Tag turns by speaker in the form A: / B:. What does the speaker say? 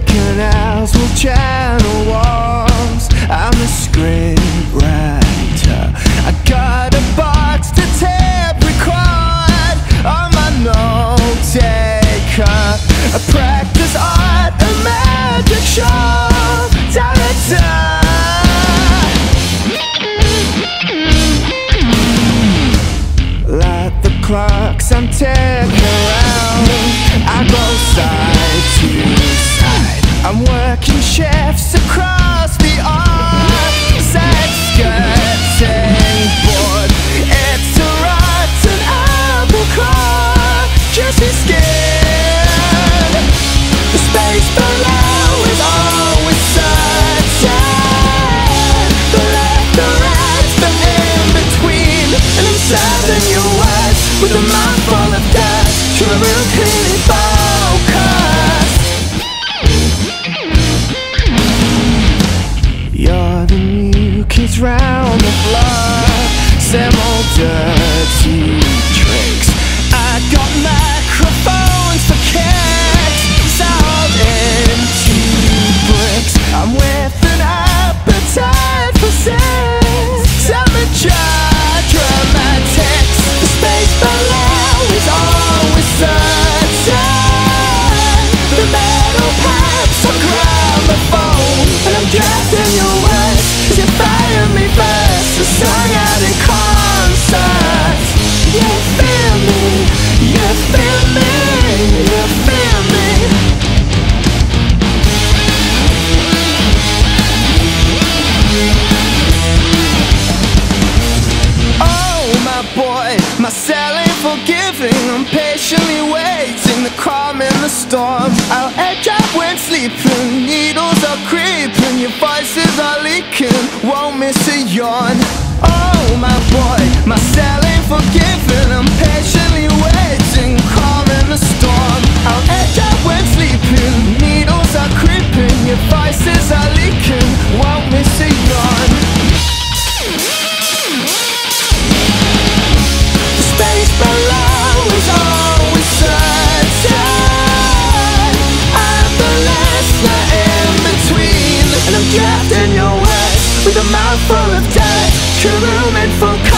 A: canals will channel walls. I'm a scriptwriter. I got a box to tape record on my note taker. I practice art, a magic show director. Clocks, I'm hacemos. Myself forgiving I'm patiently waiting the calm in the storm I'll edge out when sleeping Needles are creeping Your voices are leaking Won't miss a yawn. Oh my And I'm trapped in your way With a mouth full of debt True room and full